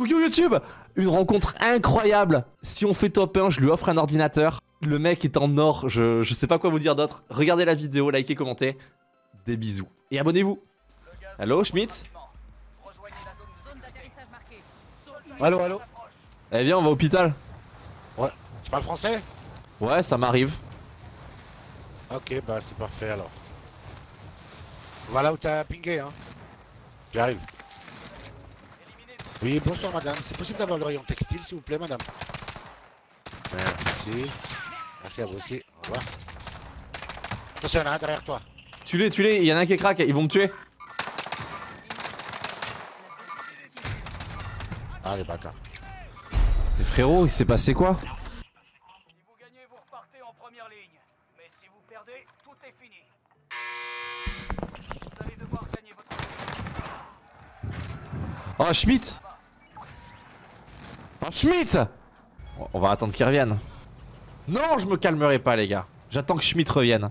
Coucou YouTube Une rencontre incroyable Si on fait top 1, je lui offre un ordinateur. Le mec est en or, je, je sais pas quoi vous dire d'autre. Regardez la vidéo, likez, commentez. Des bisous. Et abonnez-vous Allo, Schmidt Allo, allo Eh viens, on va au hôpital. Ouais. Tu parles français? Ouais, ça m'arrive. Ok, bah c'est parfait alors. Voilà où t'as pingé, hein. J'arrive. Oui, bonsoir madame. C'est possible d'avoir le rayon textile, s'il vous plaît, madame Merci. Merci à vous aussi. Au revoir. Attention, il y en a un derrière toi. Tu-les, tu-les, il y en a un qui est crack, ils vont me tuer. Ah, les bâtards. Mais frérot, il s'est passé quoi Si vous gagnez, vous repartez en première ligne. Mais si vous perdez, tout est fini. Vous allez devoir gagner votre... Oh, Schmidt Oh, Schmidt On va attendre qu'il revienne. Non, je me calmerai pas, les gars. J'attends que Schmidt revienne.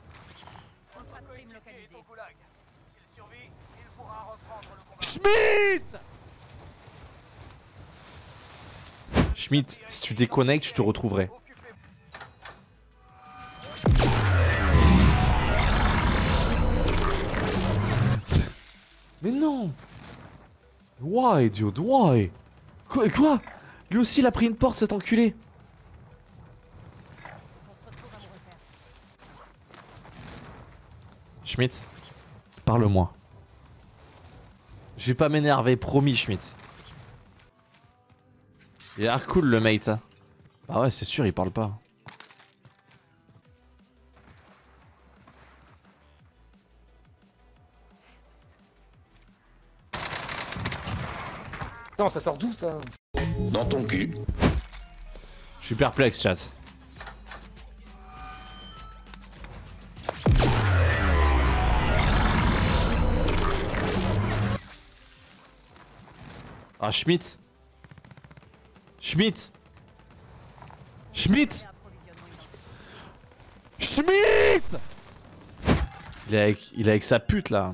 Schmidt Schmidt, si tu déconnectes, je te retrouverai. Mais non Why, dude, why? Quoi, quoi? Lui aussi, il a pris une porte, cet enculé Schmidt, parle-moi. Je vais pas m'énerver, promis, Schmidt. Il a l'air cool, le mate. Bah ouais, c'est sûr, il parle pas. Non, ça sort d'où ça? Dans ton cul. Je suis perplexe, chat. Ah, Schmidt Schmidt Schmidt Schmidt il est, avec, il est avec sa pute là.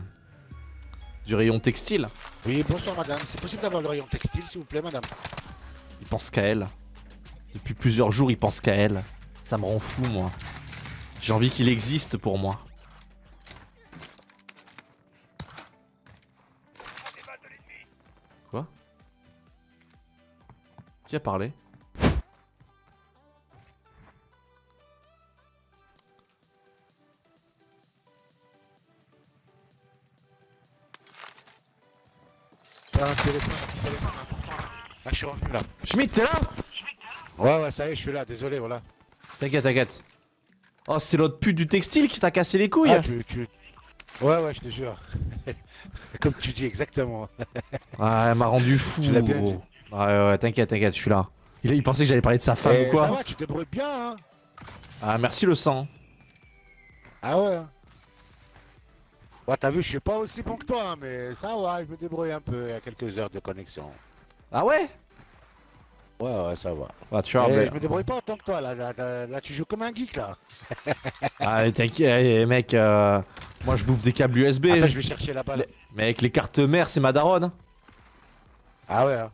Du rayon textile. Oui, bonsoir madame. C'est possible d'avoir le rayon textile, s'il vous plaît, madame? Il pense qu'à elle. Depuis plusieurs jours, il pense qu'à elle. Ça me rend fou, moi. J'ai envie qu'il existe pour moi. Quoi? Qui a parlé? T'as Ah, je suis revenu là. Schmidt, t'es là Ouais, ouais, ça y est, je suis là. Désolé, voilà. T'inquiète, t'inquiète. Oh, c'est l'autre pute du textile qui t'a cassé les couilles Ah, tu, tu... Ouais, ouais, je te jure. Comme tu dis, exactement. Ah, elle m'a rendu fou, gros. dit. Ouais, ouais, t'inquiète, t'inquiète, je suis là. Il, il pensait que j'allais parler de sa femme Eh, ou quoi Ça va, tu te débrouilles bien, hein Ah, merci le sang. Ah ouais hein. Ouais, t'as vu, je suis pas aussi bon que toi, hein, mais ça va, je me débrouille un peu. Il y a quelques heures de connexion. Ah ouais? Ouais, ouais, ça va. Ah, tu vois, Eh, mais- Je me débrouille pas autant que toi, là. Là, là, là, tu joues comme un geek, là. Ah, t'inquiète, eh, mec, euh, moi je bouffe des câbles USB. Attends, je vais chercher la balle. Les- avec les cartes mères, c'est ma daronne. Ah ouais. hein.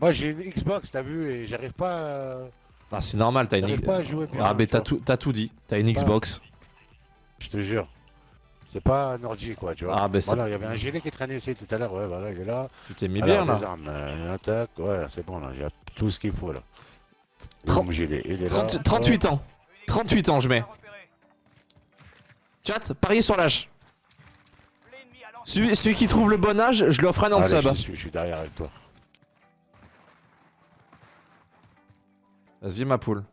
Moi, j'ai une Xbox, t'as vu, et j'arrive pas, euh, Ah, c'est normal, t'as une Xbox. pas à jouer bien. Ah, mais t'as tout, t'as tout dit. T'as une Xbox. Je te jure. C'est pas un ordi, quoi, tu vois. Ah, ben c'est. Voilà, il y avait un gilet qui traînait ici tout à l'heure, ouais, voilà, il est là. Tu t'es mis Alors, bien les là. armes, euh, attaque, ouais, c'est bon, là, il y a tout ce qu'il faut, là. Trente- Mon gilet, il est là. 30 38 ans. 38 ans, je mets. Chat, pariez sur l'âge. Celui, celui qui trouve le bon âge, je lui offre un an de sub. je, suis, je suis derrière avec toi. Vas-y, ma poule.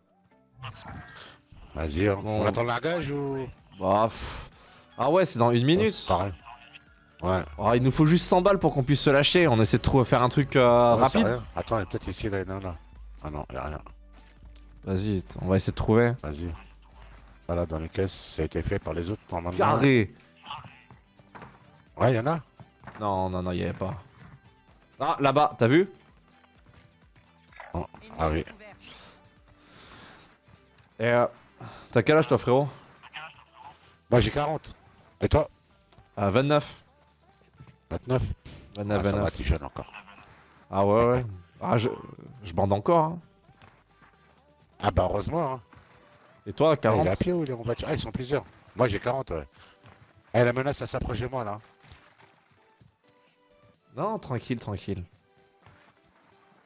Vas-y. Bon. on attend le largage ou? Bah, pff. Ah ouais, c'est dans une minute. Pareil. Ouais. Oh, il nous faut juste 100 balles pour qu'on puisse se lâcher. On essaie de trouver faire un truc euh, Ouais, rapide. Attends, il est peut-être ici, là, non, là. Ah non, y'a rien. Vas-y, on va essayer de trouver. Vas-y. Voilà, dans les caisses, ça a été fait par les autres, normalement. Carré. Ouais, y'en a. Non, non, non, il y avait pas. Ah, là-bas, t'as vu? Ah oui. Et euh, T'as quel âge toi, frérot? Moi, j'ai 40. Et toi Ah, 29. 29 29, ah, ça va, 29. tu jeune encore. Ah ouais, ouais. Ah, je, je bande encore. Hein. Ah bah heureusement. Hein. Et toi, Ah, il 40 est à pied ou il est en voiture Ah, ils sont plusieurs. Moi j'ai 40, ouais. Eh, la menace, ça s'approche de moi là. Non, tranquille, tranquille.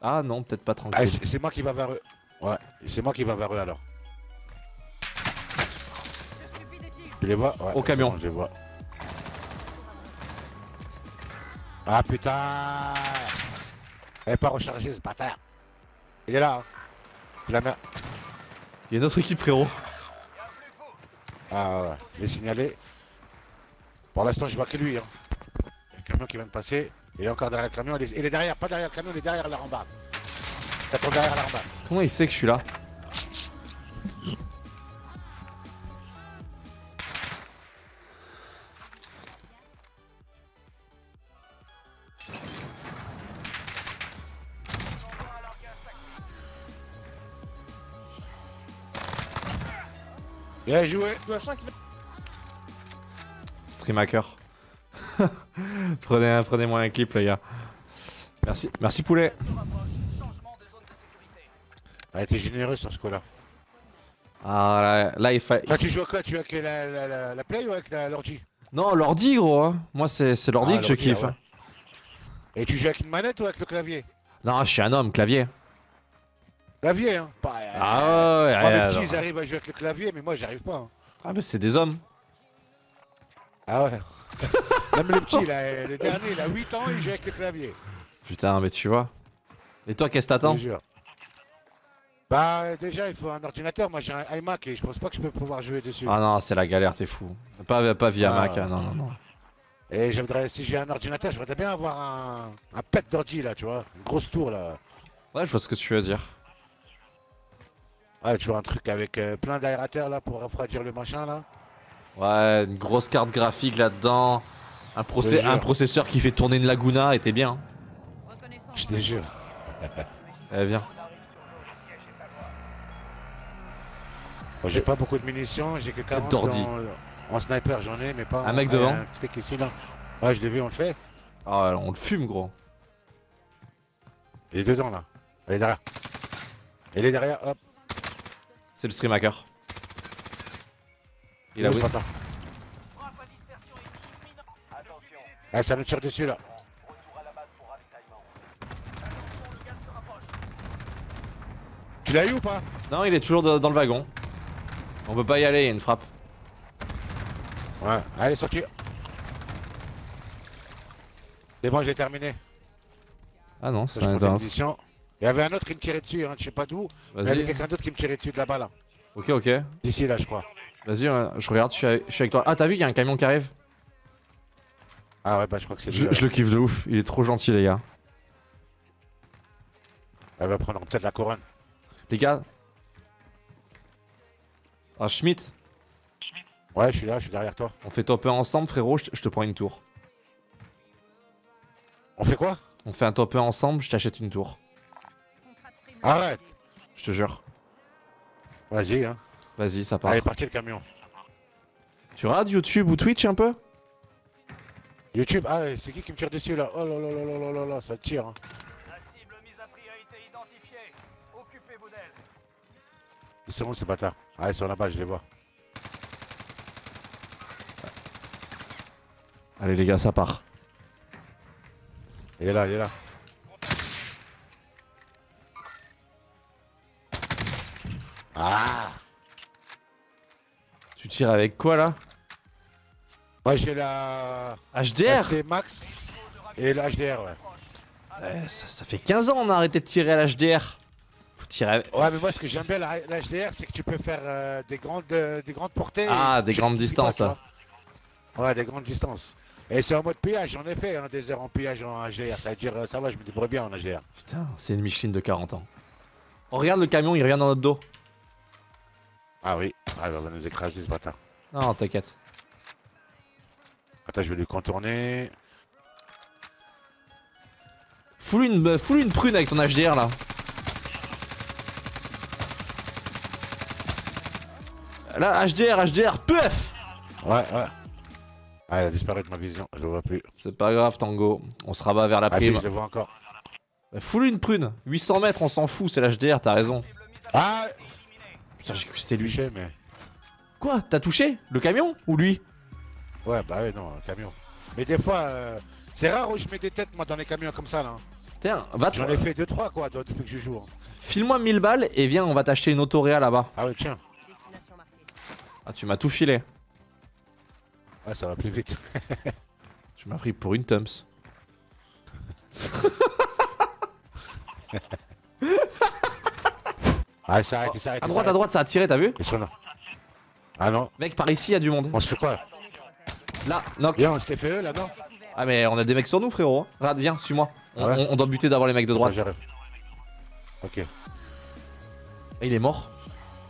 Ah non, peut-être pas Ah, tranquille. c'est c'est moi qui va vers eux. Ouais, c'est moi qui va vers eux alors. Tu les vois Ouais, Au camion. bon, je les vois. Ah putain Elle est pas rechargée ce bâtard. Il est là. Hein. Il la met. Il y a notre équipe, frérot. Ah ouais, je l'ai signalé. Pour l'instant, je vois que lui. Hein. Il y a un camion qui vient de passer. Il est encore derrière le camion. Il est, il est derrière, pas derrière le camion, il est derrière la rambarde. Derrière la rambarde. Comment il sait que je suis là? Bien joué. Stream hacker. prenez, un- prenez-moi un clip, les gars. Merci, merci poulet. Elle était généreux sur ce coup-là. Ah là, là, il fallait. Toi, tu joues à quoi? Tu joues avec la, la, la, la Play ou avec l'ordi? Non, l'ordi, gros. hein. Moi, c'est c'est l'ordi Ah, que je kiffe. ah ouais. hein. Et tu joues avec une manette ou avec le clavier? Non, je suis un homme, clavier. Clavier, hein Pas, Ah ouais, ouais, ouais, ils arrivent à jouer avec le clavier, mais moi, j'arrive pas. hein. Ah, mais c'est des hommes. Ah ouais Même le petit, là, le dernier, il a 8 ans, il joue avec le clavier. Putain, mais tu vois. Et toi, qu'est-ce que Je te t'attends. Bah, déjà, il faut un ordinateur. Moi, j'ai un iMac et je pense pas que je peux pouvoir jouer dessus. Ah non, c'est la galère, t'es fou. Pas, pas via Ah. Mac, hein, non, non, non. Et j'aimerais, si j'ai un ordinateur, j'aimerais bien avoir un, un pet d'ordi, là, tu vois. Une grosse tour, là. Ouais, je vois ce que tu veux dire. Ouais, tu vois, un truc avec euh, plein d'aérateurs, là, pour refroidir le machin, là. Ouais, une grosse carte graphique là-dedans. Un, procé- un processeur qui fait tourner une Laguna et t'es bien. Je te jure. Eh, viens. Bon, j'ai pas beaucoup de munitions, j'ai que 40 d'ordi. en, en sniper, j'en ai, mais pas Un mec devant Un truc ici, là. Ouais, je l'ai vu, on le fait. Ah, on le fume, gros. Il est dedans, là. Il est derrière. Il est derrière, hop. C'est le stream hacker. Il a oui. Attention. Ah, ça nous tire dessus, là. Tu l'as eu ou pas? Non, il est toujours de- dans le wagon. On peut pas y aller, il y a une frappe. Ouais, allez, sorti. C'est bon, j'ai terminé. Ah non, c'est un munitions. Il y avait un autre qui me tirait dessus, hein, je sais pas d'où. Il y avait quelqu'un d'autre qui me tirait dessus de là-bas, là. Ok, ok. D'ici, là, je crois. Vas-y, ouais, je regarde, je suis, avec, toi. Ah, t'as vu, il y a un camion qui arrive? Ah ouais, bah je crois que c'est je, lui. je le kiffe de ouf, il est trop gentil, les gars. Elle va prendre peut-être la couronne. Les gars. Ah, Schmidt, Ouais, je suis là, je suis derrière toi. on fait top 1 ensemble, frérot, je te prends une tour. On fait quoi? On fait un top 1 ensemble, je t'achète une tour. Arrête Je te jure. Vas-y, hein. Vas-y, ça part. Allez, parti le camion. Tu regardes YouTube ou Twitch un peu? YouTube, ah, c'est qui qui me tire dessus, là? Oh là là là là là là là, ça tire. hein. La cible mise à prix a été identifiée. Occupez-vous d'elle. Ils sont où ces bâtards? Ah, ils sont là-bas, je les vois. Allez, les gars, ça part. Il est là, il est là. Ah Tu tires avec quoi là? Moi, j'ai la... HDR C'est Max et la HDR, ouais. Ça, ça fait 15 ans on a arrêté de tirer à l'HDR. Faut tirer avec... Ouais, mais moi, ce que j'aime bien la, la HDR, c'est que tu peux faire euh, des, grandes, euh, des grandes portées. Ah, des grandes distances, pas, vois. Ouais, des grandes distances. Et c'est en mode pillage, ai fait hein, des heures en pillage en HDR. Ça veut dire, euh, ça va, je me débrouille bien en HDR. Putain, c'est une Micheline de 40 ans. On regarde le camion, il revient dans notre dos. Ah oui, ah, il va nous écraser ce bâtard. Non, t'inquiète. Attends, je vais lui contourner. Fous-lui une, fous-lui une prune avec ton HDR là. Là, HDR, HDR, puff Ouais, ouais. Ah, il a disparu de ma vision, je le vois plus. C'est pas grave, Tango. On se rabat vers la Ah si, prime. je le vois encore. Fous-lui une prune. 800 mètres, on s'en fout, c'est l'HDR, t'as raison. Ah. Putain, j'ai cru que c'était lui. Touché, mais. Quoi T'as touché Le camion Ou lui? Ouais, bah ouais, non, un camion. Mais des fois, euh, c'est rare où je mets des têtes, moi, dans les camions comme ça, là. Tiens, va. J'en ai fait 2-3, quoi, depuis que je joue. hein. File-moi 1000 balles et viens, on va t'acheter une autoréa là-bas. Ah ouais, tiens. Ah, tu m'as tout filé. Ouais, ça va plus vite. Tu m'as pris pour une Tums. Ah, il s'arrête, il s'arrête. À il droite, à droite, ça a tiré, t'as vu. Ah non, Mec, par ici, y a du monde. on se fait quoi Là, knock. Viens, on se fait eux là, non Ah, mais on a des mecs sur nous, frérot. Regarde, viens, suis-moi. On, Ah ouais on- on doit buter d'abord les mecs de droite. Attends. Ok. Et il est mort.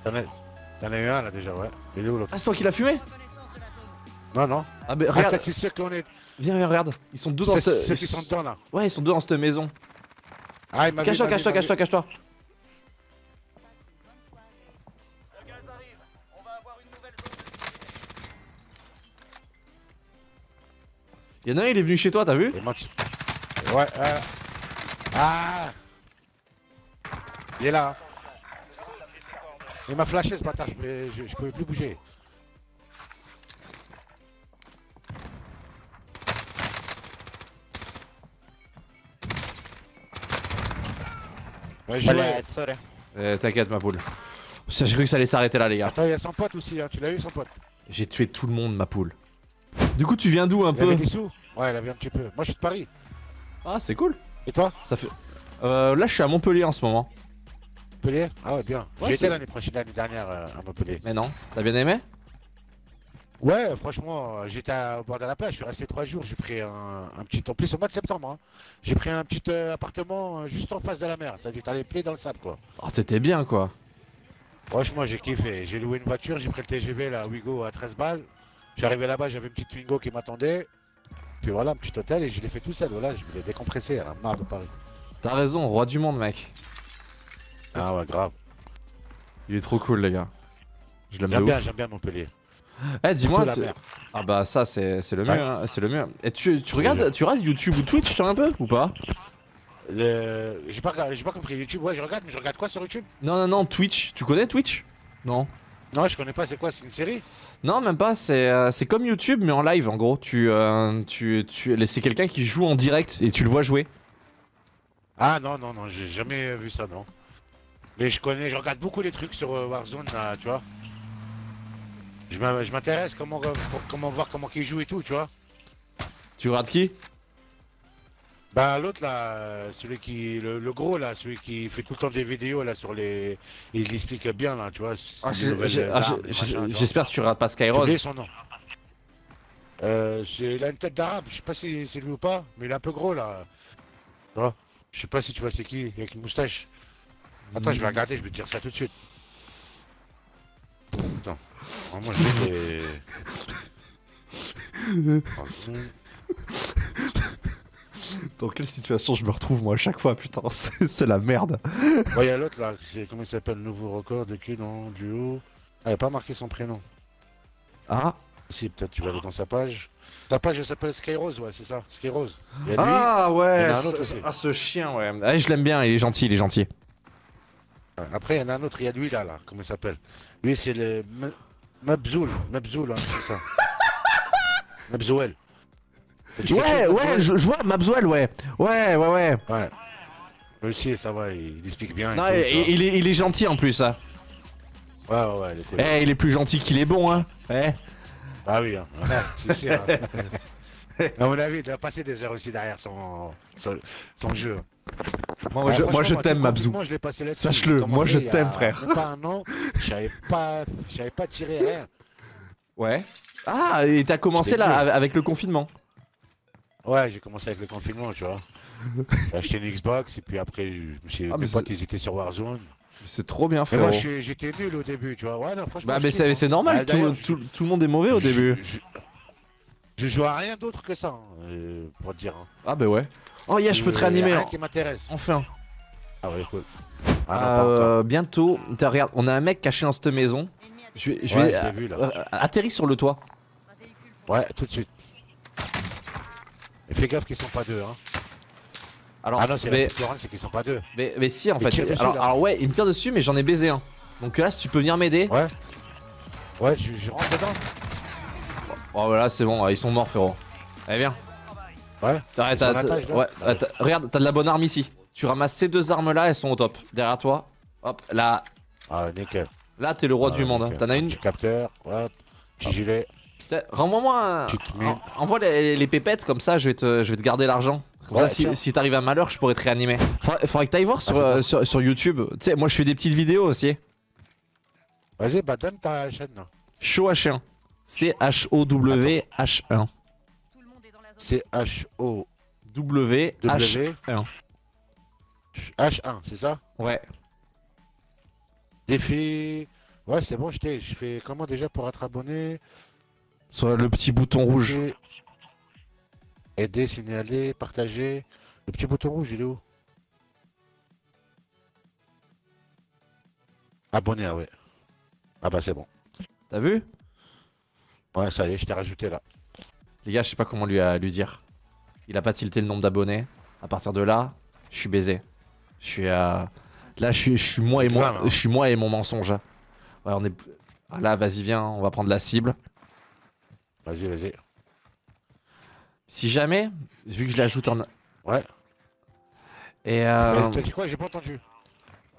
T'en as, eu un là déjà, ouais. Il est où l'autre Ah, c'est toi qui l'as fumé. Non, non. Ah, mais Ah, regarde, peut-être c'est ceux qu'on est. viens, viens, regarde. Ils sont deux dans cette. Ceux qui sont dedans là. Ouais, ils sont deux dans cette maison. Ah, il Cache-toi, il cache-toi, il cache-toi, cache-toi. Y'en a un, il est venu chez toi, t'as vu? Tu- Ouais, euh... Ah Il est là. hein. Il m'a flashé ce bâtard, je, pouvais- je, je pouvais plus bouger. Ouais. Euh, T'inquiète, ma poule. J'ai cru que ça allait s'arrêter là, les gars. Attends, il y a son pote aussi, hein. tu l'as eu son pote? J'ai tué tout le monde, ma poule. Du coup, tu viens d'où un Il avait peu des sous Ouais, il avait un petit peu. Moi je suis de Paris. Ah, c'est cool. Et toi Ça fait. Euh, là, je suis à Montpellier en ce moment. Montpellier Ah ouais, bien. Ouais, été l'année prochaine, l'année dernière euh, à Montpellier. Mais non, t'as bien aimé Ouais, franchement, euh, j'étais au bord de la plage, je suis resté trois jours, j'ai pris un, un petit, en plus au mois de septembre, hein. j'ai pris un petit euh, appartement juste en face de la mer, c'est-à-dire t'as les pieds dans le sable quoi. Oh, t'étais bien, quoi. Franchement, j'ai kiffé, j'ai loué une voiture, j'ai pris le TGV là, Wigo à 13 balles, arrivé là-bas, j'avais une petite Twingo qui m'attendait, puis voilà, un petit hôtel et je l'ai fait tout seul, voilà, je voulais décompresser, à la marre de Paris. T'as raison, roi du monde, mec. Ah ouais, grave. Il est trop cool, les gars. Je l'aime bien, j'aime bien Montpellier. Eh, dis-moi. Ah, bah, ça, c'est le mieux, Ouais. hein, c'est le mieux. Et tu, tu regardes, tu regardes YouTube ou Twitch, toi, un peu Ou pas? Euh, j'ai pas, pas compris, YouTube, ouais, je regarde, mais je regarde quoi sur YouTube? Non, non, non, Twitch. Tu connais Twitch? Non. Non, je connais pas, c'est quoi, c'est une série? Non, même pas. C'est euh, c'est comme YouTube, mais en live, en gros. Tu, euh, tu, tu, c'est quelqu'un qui joue en direct et tu le vois jouer. Ah non, non, non, j'ai jamais vu ça, non. Mais je connais, je regarde beaucoup les trucs sur euh, Warzone, là, tu vois. Je m'in- je m'intéresse comment, euh, comment voir comment il joue et tout, tu vois. Tu regardes qui? Bah l'autre là, celui qui, le, le gros là, celui qui fait tout le temps des vidéos là sur les, il l'explique bien là, tu vois. Ah, j'ai- j'ai- ah, j'ai- j'ai-. J'espère que tu regardes pas J'ai Skyrose. oublié son nom. Euh, il a une tête d'arabe, je sais pas si c'est lui ou pas, mais il est un peu gros là. Tu vois Je sais pas si tu vois c'est qui, avec une moustache. Attends, je vais regarder, je vais te dire ça tout de suite. Attends. Vraiment, je vais. Dans quelle situation je me retrouve moi à chaque fois Putain, c'est la merde. Ouais, il y a l'autre là, c'est- comment il s'appelle Nouveau record de qui dans duo Ah, il a pas marqué son prénom. Ah Si, peut-être tu vas aller dans sa page. Ta page elle s'appelle Skyrose, ouais, c'est ça, Skyrose. Lui, Ah ouais il y en a un autre ce- aussi. Ah ce chien ouais. Ah, je l'aime bien, il est gentil, il est gentil. Après, il y en a un autre, il y a lui là, là, comment il s'appelle Lui, c'est le M- Mabzoul, Mabzoul, hein, c'est ça. Mabzouel. Ça Ouais, ouais, je, je vois Mabswell, ouais. Ouais, ouais, ouais. Ouais. Aussi, ça va, il, il explique bien. Non, et- il, est, il est gentil en plus. Hein. Ouais, ouais, ouais, il est cool. Eh, il est plus gentil qu'il est bon, hein. Eh. Ah oui, hein. C'est sûr. hein. à mon avis, il doit passer des heures aussi derrière son, son, son jeu. Moi, Ouais, je, moi, je t'aime, Mabzou. confinement, je l'ai passé là-dessus. Sache-le, moi, je il t'aime, frère. pas un an, je savais pas, pas tirer rien. Ouais. Ah, et t'as commencé là avec le confinement. Ouais, j'ai commencé avec le confinement, tu vois. J'ai acheté une Xbox et puis après, je me suis, Ah, mes potes, ils étaient sur Warzone. C'est trop bien, frérot. moi, j'étais nul au début, tu vois. Ouais, non, franchement. Bah, mais c'est hein. c'est normal, Ah, tout, tout, tout le monde est mauvais au je- début. Je, je joue à rien d'autre que ça, hein, euh, pour te dire. hein. Ah, bah ouais. Oh, yeah, je peux te réanimer. Rien hein. qui m'intéresse. Enfin. Ah ouais, cool. Ah. Euh, bientôt. Regarde, on a un mec caché dans cette maison. Je vais, je Ouais, vais euh, atterrir sur le toit. Ouais, tout de suite. Et fais gaffe qu'ils sont pas deux, hein. Alors, Ah non, c'est mais, c'est qu'ils sont pas deux. mais, mais si, en fait. dessus, alors, ouais, il me tire dessus, mais j'en ai baisé un. Donc là, si tu peux venir m'aider. Ouais. Ouais, je, je rentre dedans. Oh, voilà, c'est bon, ils sont morts, frérot. Allez, viens. Ouais. T'arrêtes, ouais, regarde, t'as de la bonne arme ici. Tu ramasses ces deux armes là, elles sont au top. Derrière toi. Hop, là, Ah, nickel. là t'es le roi Ah, du monde. hein. T'en as une. Petit capteur, ouais. Petit gilet. Renvoie-moi un. Envoie les, les pépettes, comme ça je vais te, je vais te garder l'argent. Comme Ouais, ça, si, t'arrives à malheur, je pourrais te réanimer. Faudrait, faudrait que t'ailles voir sur, c'est euh, sur, sur YouTube. Tu sais, moi je fais des petites vidéos aussi. Vas-y, bah donne ta chaîne. là. Show H1. C-H-O-W-H1. Tout le monde est dans la zone. C'est H-O-W. W-H. un. H1, c'est ça? Ouais. Défi. Ouais, c'est bon, je t'ai. Je fais comment déjà pour être abonné? Sur le petit bouton rouge. Aider, signaler, partager. Le petit bouton rouge, il est où? Abonner, ah ouais. Ah bah c'est bon. T'as vu? Ouais, ça y est, je t'ai rajouté là. Les gars, je sais pas comment lui, euh, lui dire. Il a pas tilté le nombre d'abonnés. À partir de là, je suis baisé. Je suis euh, Là, je suis, je suis moi et moi, hein. je suis moi et mon mensonge. Ouais, on est. Ah, Là, vas-y, viens, on va prendre la cible. Vas-y, vas-y. Si jamais, vu que je l'ajoute en. Ouais. Et Euh... T'as dit quoi? J'ai pas entendu.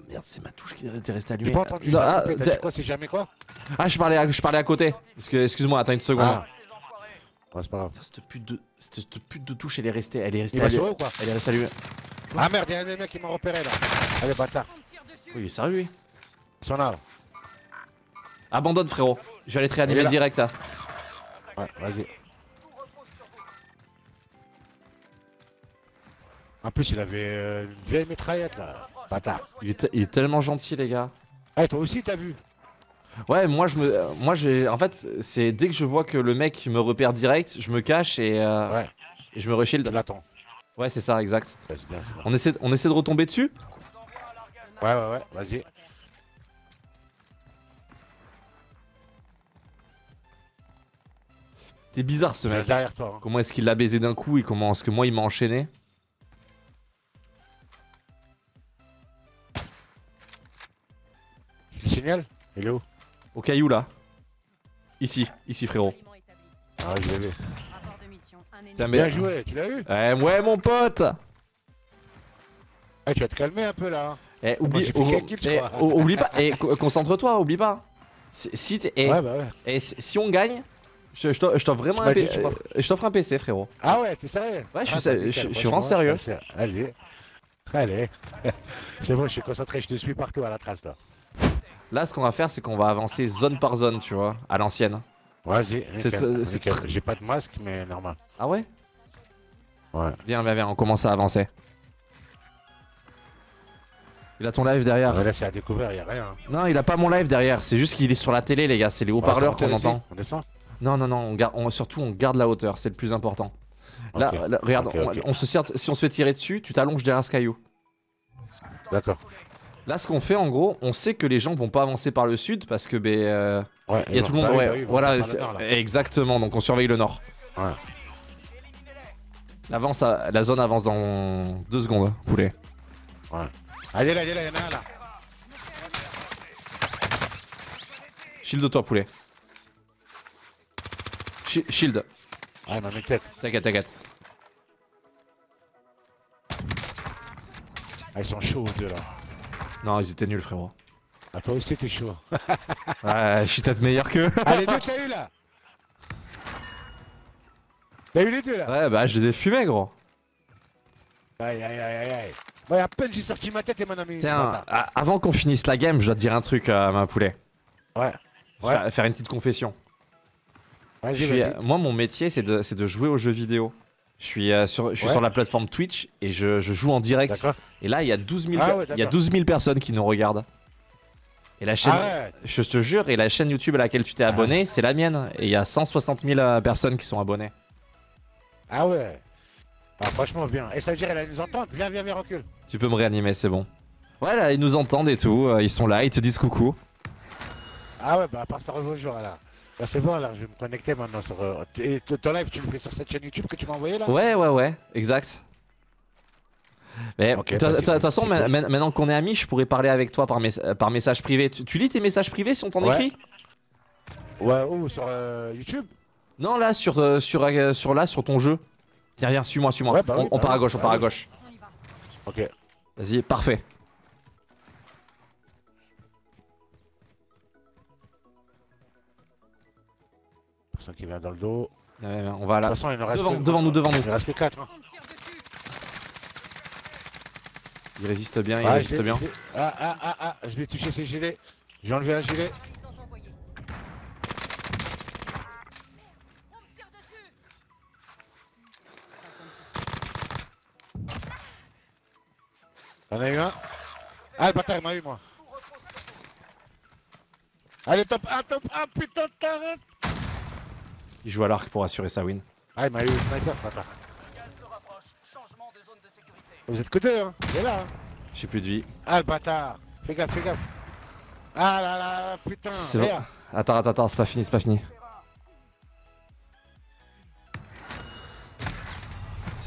Merde, c'est ma touche qui était restée J'ai allumée. pas entendu. Non, ah. T'as dit quoi? C'est jamais quoi? Ah, je parlais, à, je parlais à côté. Parce que, excuse-moi, attends une seconde. Ah. Ouais, c'est pas grave. Putain, cette pute de, cette, pute de touche, elle est restée, elle est restée Il allumée. ou quoi? Elle est restée allumée. Ah merde, il y a un des mecs qui m'a repéré là. Allez, bâtard. Oui, il est sérieux lui. Sont là. Abandonne, frérot. Je vais aller te réanimer Il est là. Ouais, vas-y. En plus, il avait euh, une vieille mitraillette là. Bâtard. Il est, te- il est tellement gentil, les gars. Ah, toi aussi, t'as vu? Ouais, moi je me, moi j'ai, en fait, c'est dès que je vois que le mec me repère direct, je me cache et, euh, Ouais. et je me reshield. L'attends. Ouais, c'est ça, exact. Bien, bien. On essaie, on essaie de retomber dessus? Ouais, ouais, ouais, vas-y. C'est bizarre ce mec. reste derrière toi. hein. Comment est-ce qu'il l'a baisé d'un coup et comment est-ce que moi il m'a enchaîné Tu le signales Il est où Au caillou là. Ici, ici frérot. Ah, ouais, je. Tiens, mais- Bien joué, tu l'as eu Eh, ouais mon pote. Eh, Tu vas te calmer un peu là. hein. Eh, oublie, oh, kill, eh, oh, oublie pas. Eh, co- concentre-toi, oublie pas. Si, si, t'es- eh, Ouais, bah ouais. eh, si on gagne, je, je t'offre vraiment un, m'as dit, P- tu m'as- euh, je t'offre un PC frérot. Ah ouais, t'es sérieux? Ouais, je suis Ah, je- je suis vraiment sérieux. Vas-y. Allez. c'est bon, je suis concentré, je te suis partout à la trace là. Là, ce qu'on va faire, c'est qu'on va avancer zone par zone, tu vois, à l'ancienne. Vas-y, tr- J'ai pas de masque, mais normal. Ah ouais? Ouais. Viens, viens, viens, on commence à avancer. Il a ton live derrière. Ouais, là, c'est à découvert, y a rien. hein. Non, il a pas mon live derrière. C'est juste qu'il est sur la télé, les gars. C'est les haut-parleurs qu'on entend. On descend Non, non, non. On garde, on- surtout, on garde la hauteur. C'est le plus important. Là, regarde, on, se si on se fait tirer dessus, tu t'allonges derrière ce caillou. D'accord. Là, ce qu'on fait, en gros, on sait que les gens vont pas avancer par le sud parce que, ben, euh, Ouais, il y a tout le monde. bah ouais, bah oui, voilà, nord, exactement. Donc, on surveille le nord. Ouais. L'avance, la zone avance dans deux secondes, poulet. Allez là, allez là, y'en a un là. Shield toi, poulet. Shi- Shield. Il m'a mis une tête. T'inquiète, t'inquiète. Ah, ils sont chauds aux deux là. Non, ils étaient nuls, frérot. Ah, toi aussi, t'es chaud. Ouais, je suis peut-être meilleur qu'eux. ah, les deux, t'as eu là T'as eu les deux là Ouais, bah, je les ai fumés, gros. Aïe, aïe, aïe, aïe, aïe. Ouais, à peine j'ai sorti ma tête et mon ami. Tiens, avant qu'on finisse la game, je dois te dire un truc à ma poulet. Ouais. Ouais. Faire, faire une petite confession. Je Vas-y, suis- vas-y. moi, mon métier, c'est de, jouer aux jeux vidéo. Je suis, euh, sur, je suis Ouais. sur la plateforme Twitch et je, je joue en direct. Et là, il y a 12 000, Ah per- ouais, il y a d'accord. 12 000 personnes qui nous regardent. Et la chaîne, je te jure, et la chaîne YouTube à laquelle tu t'es abonné, c'est la mienne. Et il y a 160 000 euh, personnes qui sont abonnées. Ah ouais. Ah, franchement, bien. Et ça veut dire, elle a nous entendre. Viens, viens, viens, recule. Tu peux me réanimer, c'est bon. Ouais, là, ils nous entendent et tout. euh, Ils sont là, ils te disent coucou. Ah ouais, bah, à part ça, bonjour là. Bah, c'est bon, là, je vais me connecter maintenant sur. euh, Et ton live, tu le fais sur cette chaîne YouTube que tu m'as envoyé là? Ouais, ouais, ouais, exact. Mais de toute- bah, façon, cool. maintenant qu'on est amis, je pourrais parler avec toi par, mes- par message privé. Tu, tu lis tes messages privés si on t'en Ouais. écrit? Ouais, où Sur euh, YouTube Non, là, sur, euh, sur, euh, sur, là, sur ton jeu. Tiens, viens, suis-moi, suis-moi. Ouais, bah on oui, on bah part à gauche, on part à gauche. Ok. Vas-y, parfait. Personne qui vient dans le dos. Ouais, ouais, on va De là. toute façon, il nous reste Devant, que... devant nous, devant nous. Il reste que 4. Hein. Il résiste bien, il Ah, résiste bien. Ah, ah, ah, ah, je l'ai touché ses gilets. J'ai enlevé un gilet. T'en as eu un? Ah, le bâtard, il m'a eu, moi. Allez, top 1, top 1, putain de taré Il joue à l'arc pour assurer sa win. Ah, il m'a eu le sniper, ce matin. Le gaz se rapproche. Changement de zone de sécurité. Vous êtes côté, hein Il est là, hein J'ai plus de vie. Ah, le bâtard Fais gaffe, fais gaffe Ah là là là, putain C'est bon. Attends, attends, attends, c'est pas fini, c'est pas fini.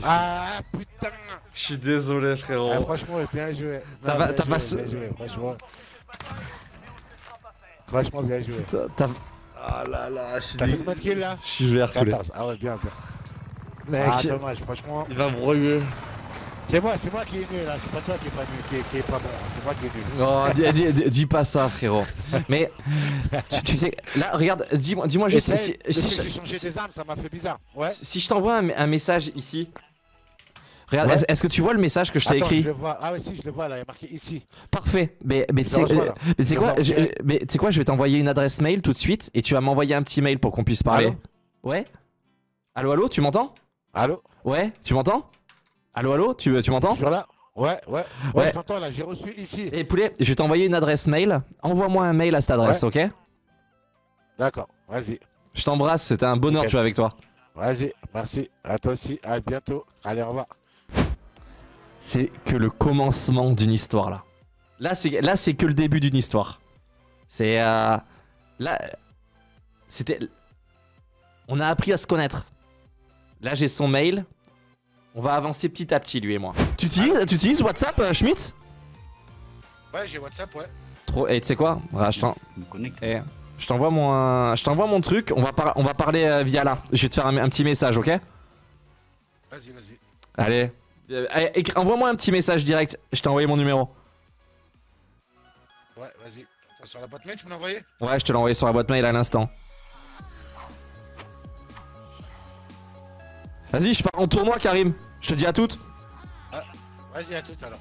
Ah, putain Je suis désolé, ah, frérot. Franchement, bien joué. T'as pas- bien t'as joué, pas- Bien joué, franchement. Franchement, bien joué. Ah là là, je suis T'as fait combien de kills, là Je suis vert, coulé. 14. Ah ouais, bien, bien. Mec, Ah, dommage, franchement. il va me brouiller. C'est moi, c'est moi qui est nul, là. C'est pas toi qui est pas nul, qui est, qui est pas bon. C'est moi qui est nul. Oh, dis, dis- dis- dis pas ça, frérot. Mais tu, tu sais, là, regarde, dis-moi dis juste si, si- si- changer tes armes, ça m'a fait bizarre. Ouais. si je t'envoie un, un message ici. Regarde, Ouais. est-ce que tu vois le message que je t'ai écrit je le vois. Ah ouais, si, je le vois là, il est marqué ici. Parfait. Mais, mais tu sais quoi, je- mais quoi, je vais t'envoyer une adresse mail tout de suite et tu vas m'envoyer un petit mail pour qu'on puisse parler. Allô Ouais Allô, allô, tu m'entends? Allô? Ouais, tu m'entends? Allô, allô, tu, tu m'entends? Toujours là? Ouais, ouais. Ouais, Ouais. je t'entends là, j'ai reçu ici. Et poulet, je vais t'envoyer une adresse mail. Envoie-moi un mail à cette adresse, ok? D'accord, vas-y. Je t'embrasse, c'était un bonheur de jouer avec toi. Vas-y, merci. À toi aussi. À bientôt. Allez, au revoir. C'est que le commencement d'une histoire là. Là, c'est là, c'est que le début d'une histoire. C'est euh, là, c'était. On a appris à se connaître. Là, j'ai son mail. On va avancer petit à petit, lui et moi. Tu utilises, tu utilises WhatsApp, euh, Schmitt? Ouais, j'ai WhatsApp, ouais. Trop. Et tu sais quoi? Je eh, je t'envoie mon, euh, je t'envoie mon truc. On va, par- on va parler euh, via là. Je vais te faire un, un petit message, ok? Vas-y, vas-y. Allez. Euh, écris- Envoie-moi un petit message direct. Je t'ai envoyé mon numéro. Ouais, vas-y. Sur la boîte mail, tu me l'as envoyé? Ouais, je te l'ai envoyé sur la boîte mail à l'instant. Vas-y, je pars en tournoi, Karim. Je te dis à toutes. Vas-y, à tout alors.